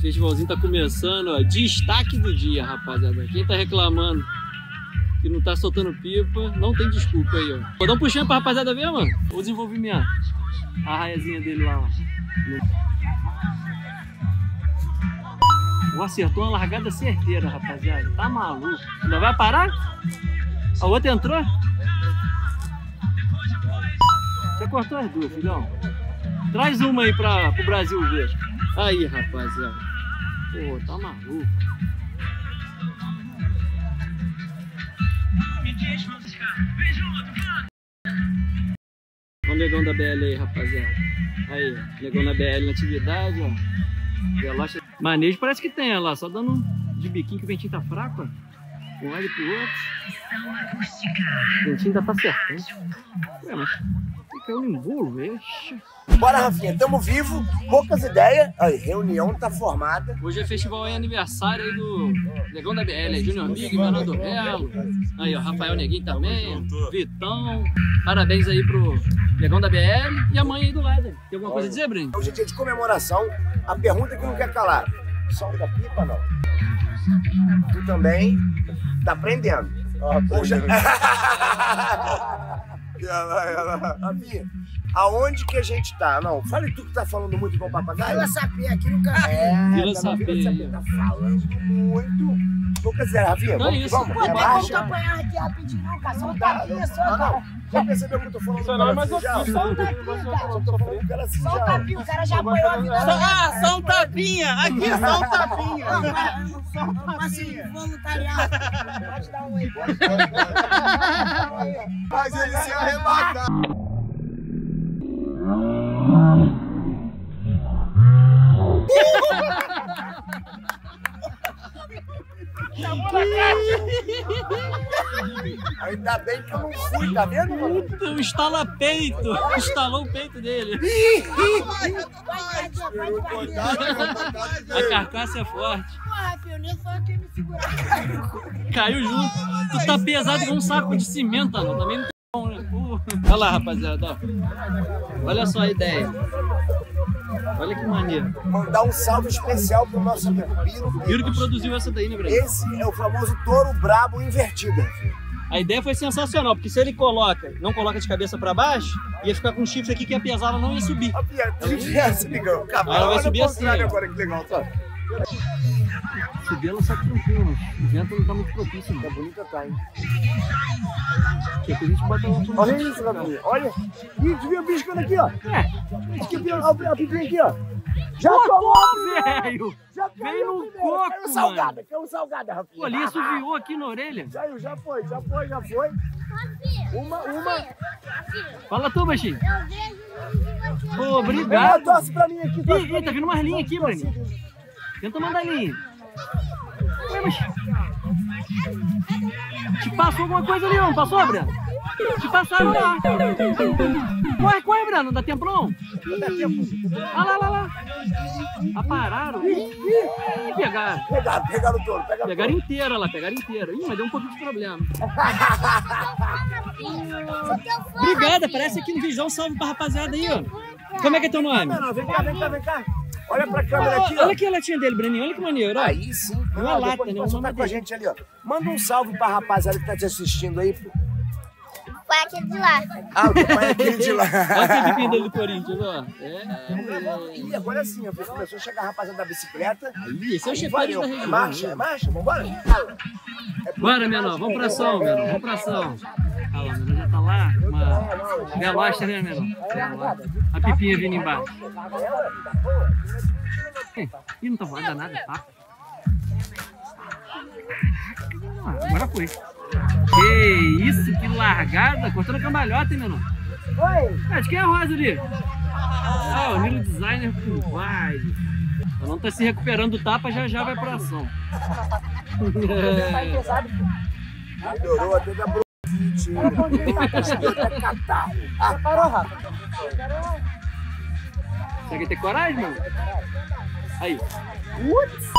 Festivalzinho tá começando, ó. Destaque do dia, rapaziada. Quem tá reclamando que não tá soltando pipa, não tem desculpa aí, ó. Vou dar um puxão pra rapaziada ver, mano. O desenvolvimento. A raiazinha dele lá, ó. O acertou uma largada certeira, rapaziada. Tá maluco. Ainda vai parar? A outra entrou? Você cortou as duas, filhão. Traz uma aí pra, pro Brasil ver. Aí, rapaziada. Pô, tá maluco. Olha o negão da BL aí, rapaziada. Aí, negão da BL na atividade, ó. Veloz. Manejo parece que tem, lá, só dando de biquinho que o ventinho tá fraco, ó. Um olho pro outro. O ventinho ainda tá acertando. Ué, mas caiu em bolo, ixi. Bora, Rafinha, tamo vivo, poucas ideias. Aí, reunião tá formada. Hoje é festival é aniversário aí do Negão da BL, Júnior Mig, Fernando Belo. Aí, ó, Rafael Neguinho também, Vitão. Parabéns aí pro Negão da BL e a mãe aí do lado. Tem alguma coisa a dizer, Breno? Hoje é dia de comemoração. A pergunta que não quer calar: solta a pipa, não? Tu também tá aprendendo. Hoje... Rafinha, aonde que a gente tá? Não, fale tu que tá falando muito com o papagaio. Vila Sapê, aqui no carro. É, Vila tá Vila Sapê. Tá falando muito. Poucas ideias, Rafinha, Não, vamos que isso. vamos, Pô, é tem como apanhar aqui rapidinho, não, cara. Só um tapinha só, cara. Não. Já percebeu que eu tô falando Isso não é mais já? Só um tapinha, Só cara. um tapinha, o cara já apanhou a vida ah, só um tapinha! Aqui, só um tapinha! Só um passinho voluntariado. Pode dar um aí, pode dar um aí. Mas ele se arrebatar. Ainda bem que eu não fui, tá vendo, mano? Então, estala peito. Instalou o peito dele. A carcaça é forte. Me. Caiu junto. Tu tá pesado igual um saco de cimento, não. Também não tem bom, né? Olha lá, rapaziada. Olha só a ideia. Olha que maneiro. Mandar um salve especial pro nosso amigo Piro. Piro que produziu essa daí, né, Breno? Esse é o famoso touro brabo invertido. A ideia foi sensacional, porque se ele coloca, não coloca de cabeça pra baixo, ia ficar com um chifre aqui que a pesada não ia subir. Ó, Pia, que é esse, amigão? Cavalo, Ela vai subir assim, agora, que legal. Tá. Subir ela sai tranquilo, mas o vento não tá muito propício, não. Tá bonita, tá, hein? Que aqui a gente bota um Olha isso, Gabriel. Olha. Ih, tu viu o bicho ficando aqui, ó? É, Aqui, ó, a pipinha aqui, ó. Já Botou, tomou, velho! já Veio no primeira. coco, Caiu salgada, caiu salgada, Pô, Rafinha. ali assoviou aqui na orelha. Saiu, já foi, já foi, já foi. Uma, uma. Fala tu, baixinho. Eu vejo no vídeo aqui. Pô, Vem lá, obrigado. torce pra mim aqui, Ih, tá vindo umas linhas aqui, Bruninho. Tenta mandar linha. Mas... Te passou alguma coisa ali, não passou, Breno? Te passaram lá. Corre, corre, Breno, não dá tempo não. Ah lá, lá, lá. Ah, pararam. Ih, pegaram. Pegaram, pegaram o touro, pegaram Pegaram inteira lá, pegaram inteira. Ih, mas deu um pouquinho de problema. Obrigada, parece aqui no Visão. Salve pra rapaziada aí, ó. Como é que é teu nome? Não, não, vem cá, vem cá, vem cá. Olha pra câmera aqui, ó. Olha aqui a latinha dele, Breninho. Olha que maneiro, ó. Aí sim. Uma Não, lata, depois né? O nome pra dele. gente ali, ó. Manda um salve pra rapaziada que tá te assistindo aí. Foi aquele de lá. Ah, o teu pai é aquele de lá. Olha a pipinha dele do Corinthians, ó. É. E agora sim, ó, começou a chegar a rapaziada da bicicleta. Aí, esse é o valeu. da É região. marcha, é marcha, vambora? Bora, menor, vamos pra ação, menor. Vamos pra ação. Olha lá, o menor já tá lá. Uma velosta, né, menor? A pipinha vindo embaixo. Ih, não tá voando nada, tá? Ah, agora foi. Que isso, que largada. Cortando a cambalhota, hein, menor? Oi. Ah, de quem é a rosa ali? Ah, o Nilo Designer com vai. Ela não tá se recuperando do tapa, já já vai pra ação. Melhorou até da bronquite. Até catarro. Já parou, Rafa? Você quer ter coragem, mano? Aí.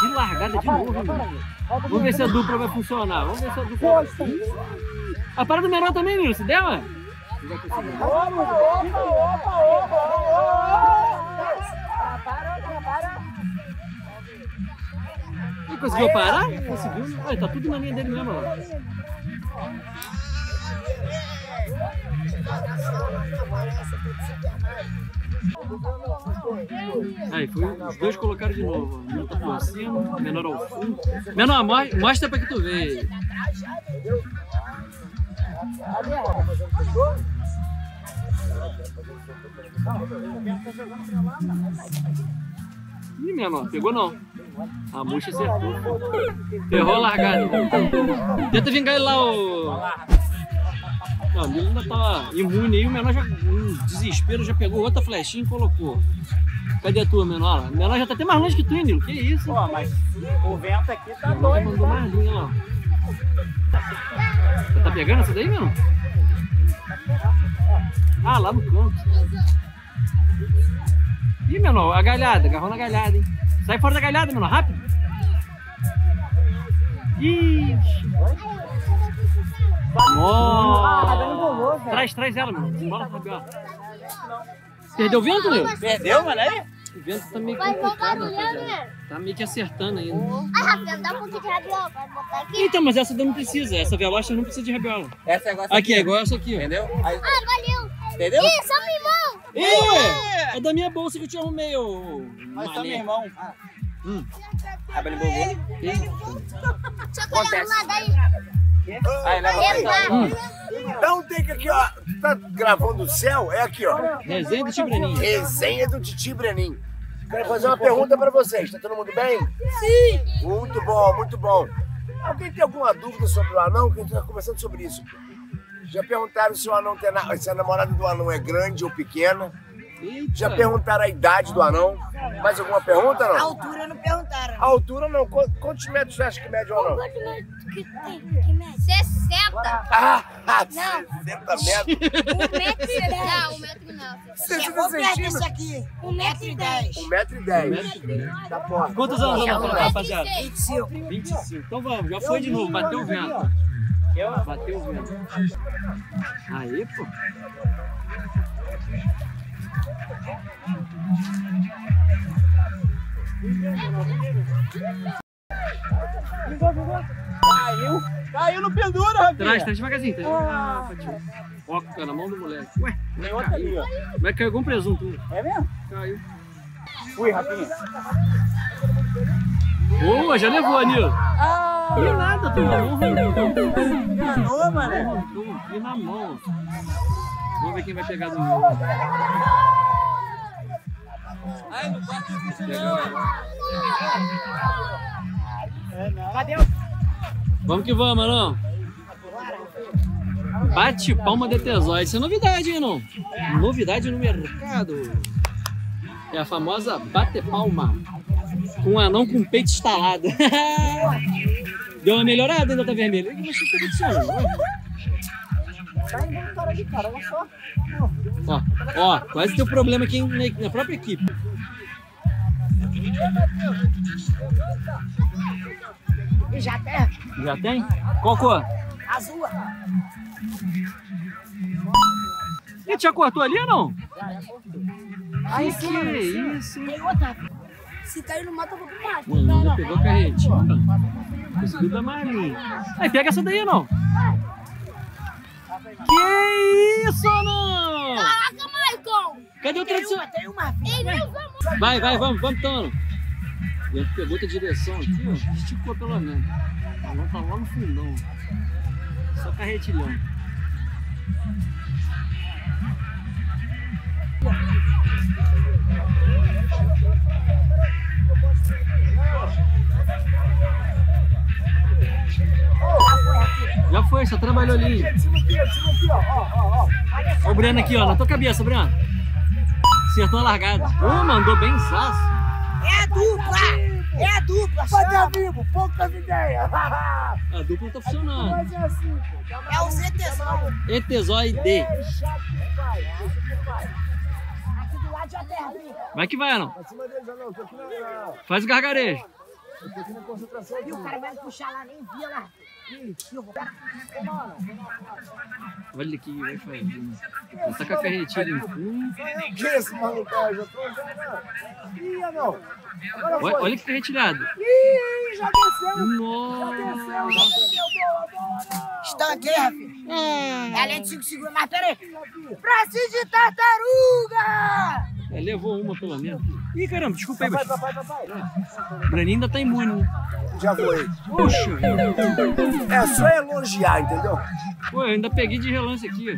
Que largada de novo, mano. Vamos ver se a dupla vai funcionar. Vamos ver se a dupla vai funcionar. A parada menor também, Nilo, se der, mano? Opa, opa, opa, opa, para, para. Ele conseguiu parar? Conseguiu. Olha, tá tudo na linha dele mesmo, ó. Aí, foi, os dois colocaram de novo. Um tá por cima, menor ao fundo. Menor, mo- mostra pra que tu vê. Ih, menor, pegou não. A murcha acertou. Ferrou a largada. Tenta vingar ele lá, ô. Não, o Nilo ainda tá imune aí, o menor já, um desespero, já pegou outra flechinha e colocou. Cadê a tua, menor? O menor já tá até mais longe que tu, hein, Nilo? Que isso? Pô, mas o vento aqui tá O menor já doido. mandou mais linha lá. Tá pegando essa daí, meu? Ah, lá no canto. Ih, menor, a galhada, agarrou na galhada, hein? Sai fora da galhada, menor, rápido. Ixi. Nossa. Traz, traz ela, meu. Bora. Perdeu o vento, meu? Perdeu, mano, aí? O vento tá meio complicado, rapaziada. né? Tá meio que acertando ainda. Ah, Rafael, dá um pouquinho de rabiola, pode botar aqui. Então, mas essa não precisa. Essa veloz não precisa de rabiola. Essa é igual essa Aqui, é igual essa aqui. Entendeu? Aí, Ah, valeu. entendeu? Ih, só meu irmão. Ih, é da minha bolsa que eu te arrumei, ô. Mas só meu mané. irmão. Hum. Abre. Daí. Aí leva. Hum. Dá um take aqui, ó. Tu tá gravando o céu? É aqui, ó. Resenha do Tibraninho. Resenha do Titi Brenin. Quero fazer uma pergunta pra vocês. Tá todo mundo bem? Sim. Muito bom, muito bom. Alguém tem alguma dúvida sobre o anão? Que a gente tá conversando sobre isso. Já perguntaram se o anão tem na... se a namorada do anão é grande ou pequena. Já Eita. perguntaram a idade do anão. Mais alguma pergunta, A não? altura não perguntaram. A altura não. Qu- Quantos metros você acha que mede o anão? Que tem? Que mede? 60. Ah, Não. 60 metros. Um metro e Não, um metro não. 60 Chegou perto desse centímetros. aqui. Um metro e dez. 1 metro e 10. Tá bom. Quantos anos ela tá, rapaziada? 25. 25. Então vamos, já foi de novo, bateu o vento. Bateu o vento. Aí, pô. Caiu. Caiu no pendura, Rafinha. Traz, traz devagarzinho. Traz. Ah. Ó, cara, na mão do moleque. Ué, Tem outra ali, ó. como é que caiu algum presunto? É mesmo? Caiu. Fui, Rafinha. Boa, já levou, Anil. Ah, Que nada, tu não enganou, mané. Tô aqui na mão. Vamos ver quem vai pegar do meu. Ai, não bate o Pega. não. Cadê Vamos que vamos, não. Bate palma de tesoide. Isso é novidade, hein, não? Novidade no mercado. É a famosa bate palma. Com um anão com o peito estalado. Deu uma melhorada, ainda tá vermelho. Mas tá acontecendo? Tá indo cara de cara, olha só. Ó, ó, quase teu problema aqui na própria equipe. E já tem? Já tem? Qual cor? Azul. E já cortou ali ou não? Aí Que que é isso, hein? Tem outra. Se cair no mato, eu vou pro mato. Mano, ainda pegou a carretinha. Conseguiu dar mais linha. Aí, pega essa daí, não. Que isso, não? Caraca, Maicon. Cadê o Tem tradição? uma, tem uma. Ei, não, vamos. Vai, vai, vamos, vamos, Tano. Ele pegou outra direção aqui, ó. Esticou pelo menos. A mão tá lá no fundão. Só carretilhão. Já foi, só trabalhou ali. Ó o Breno aqui, ó, na tua cabeça, Breno. Acertou a largada. Ô, mandou bem zaço. É a dupla! É a dupla, Fazer chama. vivo, poucas ideias. A dupla tá funcionando. Mas é assim, pô. É o ZTzão. Etezoide. chato que vai. Deixa que vai. Aqui do lado já tem a Vai que vai, não. Faz o gargarejo. Eu tô aqui na concentração. E o cara vai puxar lá, nem via lá. Ih, eu vou. Olha que vai fazer. né? Ele tá com a ferretilha no fundo. O que é esse maluco? Já tô vendo. Ih, não. Olha, olha que ferretilhado. Ih, já desceu. Nossa. Desceu, já desceu. Boa, boa. Estanquei, Rafinha. É além de 5 segundos, mas peraí. Brasil de tartaruga! Ele levou uma pelo menos. Ih, caramba, desculpa aí, mas papai, papai. o Braninho ainda tá imune. né? Já foi. Puxa, É só elogiar, entendeu? pô, eu ainda peguei de relance aqui.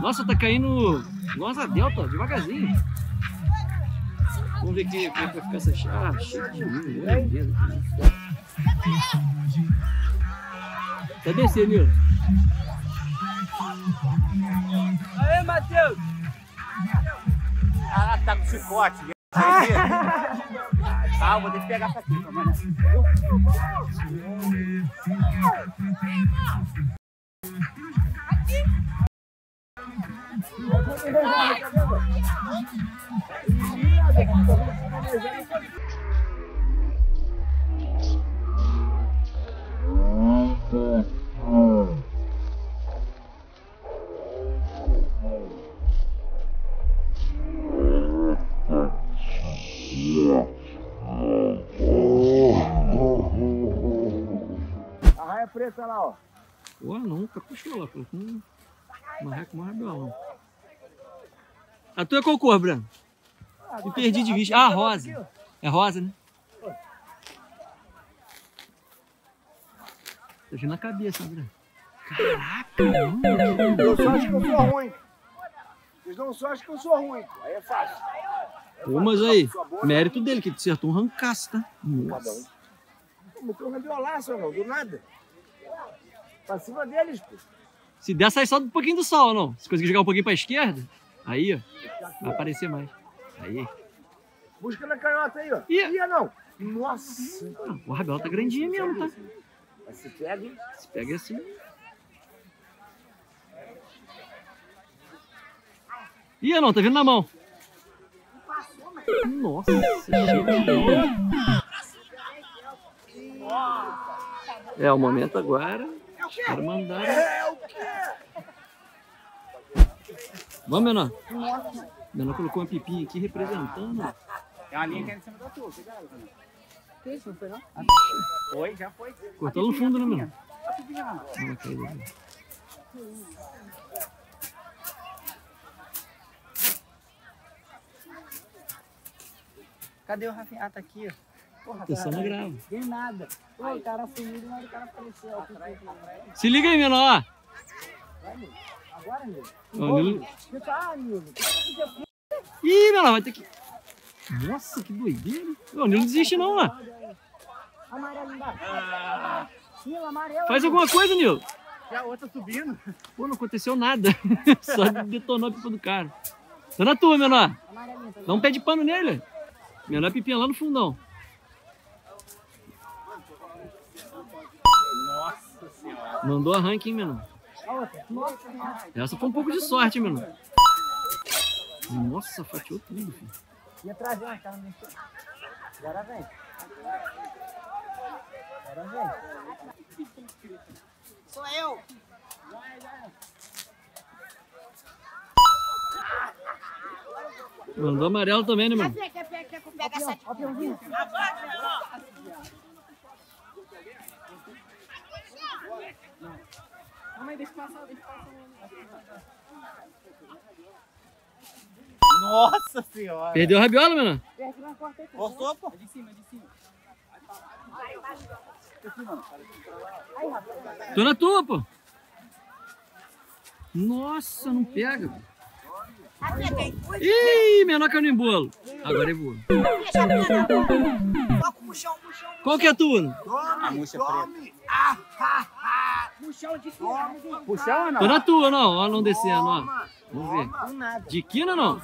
Nossa, tá caindo nossa delta, devagarzinho. Vamos ver aqui como é que vai ficar essa chave. Ah, cheio de mim, meu Deus. Tá descendo, Nil. Aê, Matheus! Ah, tá com chicote. Ah, vou ter que pegar essa aqui, mano. A Pô, nunca puxou lá, colocou um marreco mais rabelão. A tua é qual cor, Brano? Me perdi de vista. Ah, rosa. É rosa, né? Tá vindo na cabeça, Brano. Caraca, mano. Eu só acho que eu sou ruim. Vocês não só acham que eu sou ruim. Aí é fácil. Pô, mas aí, mérito dele, que ele acertou um rancaço, tá? Nossa. Pô, Meteu um rabiolaço, não, do nada. Pra cima deles, pô. Se der, sai só um pouquinho do sol, não. Se conseguir jogar um pouquinho pra esquerda, aí, ó, vai aparecer mais. Aí. Busca na canhota aí, ó. Ih. Ia não. Nossa. Ah, o rabelo tá grandinho mesmo, tá? Mas se pega, hein? Se pega assim. Ih, não, tá vindo na mão. Nossa. É o momento agora. Os caras mandaram. É o quê? Vamos, menor. Menor colocou uma pipinha aqui representando. Tem uma linha que é em cima da tua, cuidado. Bruno. Que isso, não foi não? Foi, já foi. Cortou no fundo, né, menor? A pipinha lá. Ah, vai cair dali. Cadê o Rafinha? Ah, tá aqui, ó. Porra, no grave. Tem nada. Pô, o cara sumiu, mas o cara apareceu. Se liga aí, menor. Agora, Nilo. Ó, o Nilo- Ah, Nilo. Ih, menor, vai ter que. Nossa, que doideira. Ô, O Nilo não desiste, não, ó. Amarelo embaixo. Nilo, amarelo. Faz alguma coisa, Nilo. E a outra subindo. Pô, não aconteceu nada. Só detonou a pipa do cara. Tá na tua, menor. Tá Dá um pé de pano nele. Menor pipinha lá no fundão. Nossa senhora. Mandou arranque, hein, senhora. Essa foi um pouco de sorte, hein, menor. Nossa, fatiou tudo, filho. Ia trazer uma cara mexeu. Agora vem. Agora vem. Sou eu. Mandou amarelo também, né, mano? Quer, quer, quer, quer pegue essa Ó, peãozinho. Calma aí, deixa eu passar, deixa eu passar. Nossa senhora. Perdeu a rabiola, corta aqui. Gostou, pô? É de cima, é de cima. Tô na tua, pô. Nossa, não pega. Ih, menor caiu no embolo. Agora é boa. A não. Qual que é a tua? Tome, murcha tome. Puxão de quina. Puxão ou Tô não? na tua, não. Ó, não descendo, ó. Vamos ver. De quina, não?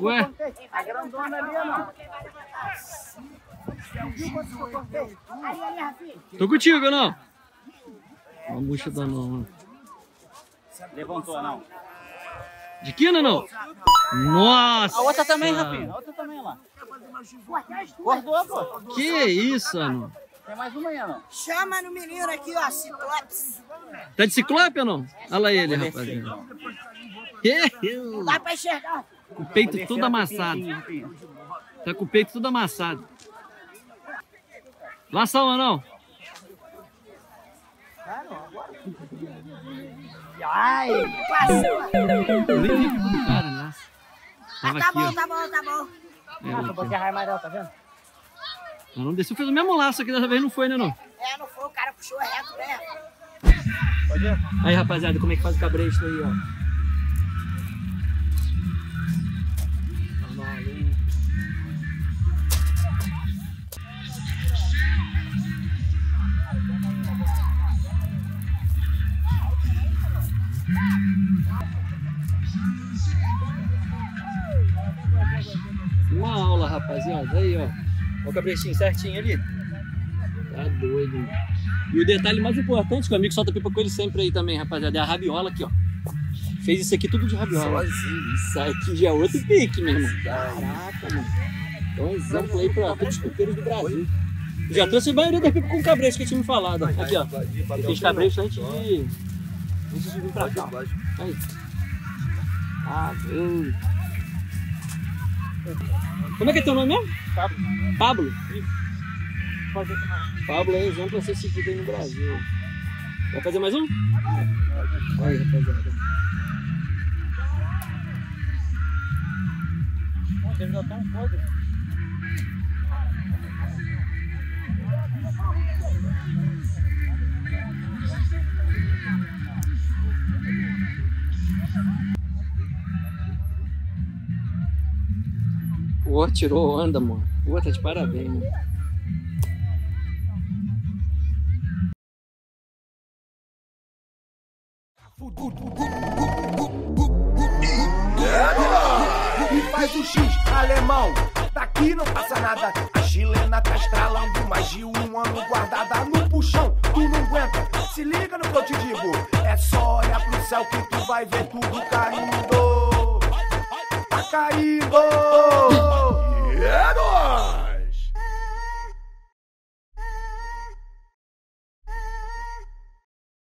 Ué, A grandona ali, não. Tô contigo, não? Uma bucha da não, mano. Levantou, não. De quina não? Nossa! A outra também, Rafinha. A outra também, lá. Guardou, pô. Que isso, mano? Tem mais uma aí, não. Chama no menino aqui, ó, Ciclopes. Tá de ciclope ou não? Olha lá ele, rapaziada. Não dá pra enxergar. Com o peito todo amassado. Tá com o peito tudo amassado. Laça uma não? Passou. Eu nem vi do cara, nossa. Tava tá aqui, bom, ó. tá bom, tá bom. É, aqui, ó. Porque a raia mais alta, tá vendo? Mas não desceu, fez o mesmo laço aqui dessa vez, não foi, né, não? É, não foi, o cara puxou reto mesmo. Aí, rapaziada, como é que faz o cabresto aí, ó. Uma aula, rapaziada. Aí, ó. Olha o cabrestinho certinho ali. Tá doido. E o detalhe mais importante, que o amigo solta pipa com ele sempre aí também, rapaziada, é a rabiola aqui, ó. Fez isso aqui tudo de rabiola. Sozinho. Isso aqui já é outro pique, meu irmão. Caraca, mano. Então, um exemplo aí pra todos os pipeiros do Brasil. Já trouxe a maioria das pipas com cabresto que eu tinha me falado. Aqui, ó. Eu fiz cabresto antes de. Antes de vir pra cá. Aí. Ah. Como é que é teu nome mesmo? Pablo. Pablo? Tomar. Pablo é exemplo a ser seguido aí no Brasil. Vai fazer mais um? Aí, rapaziada. Deve dar tão podre. Pô, tirou onda, mano. Pô, tá de parabéns, mano. E faz o X, alemão. Daqui não passa nada. A chilena tá estralando mais de um ano guardada no puxão. Tu não aguenta. Se liga no que eu te digo. É só olhar pro céu que tu vai ver tudo caindo. Tá caindo. Shadow!